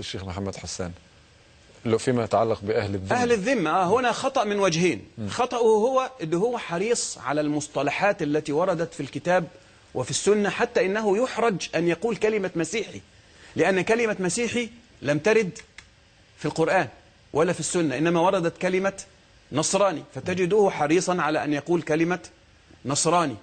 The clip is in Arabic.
الشيخ محمد حسان. لو فيما يتعلق بأهل الذمة. أهل الذمة آه هنا خطأ من وجهين. خطأه هو أنه هو حريص على المصطلحات التي وردت في الكتاب وفي السنة حتى إنه يحرج أن يقول كلمة مسيحي. لأن كلمة مسيحي لم ترد في القرآن ولا في السنة إنما وردت كلمة نصراني. فتجده حريصا على أن يقول كلمة نصراني.